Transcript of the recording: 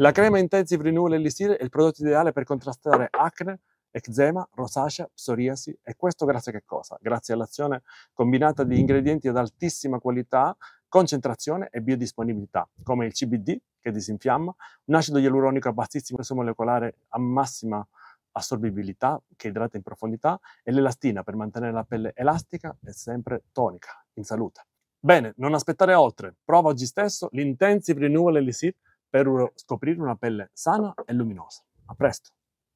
La crema Intensive Renewal Elixir è il prodotto ideale per contrastare acne, eczema, rosacea, psoriasi e questo grazie a che cosa? Grazie all'azione combinata di ingredienti ad altissima qualità, concentrazione e biodisponibilità, come il CBD che disinfiamma, un acido ialuronico a bassissimo presso molecolare a massima assorbibilità che idrata in profondità e l'elastina per mantenere la pelle elastica e sempre tonica, in salute. Bene, non aspettare oltre, prova oggi stesso l'Intensive Renewal Elixir per scoprire una pelle sana e luminosa. A presto!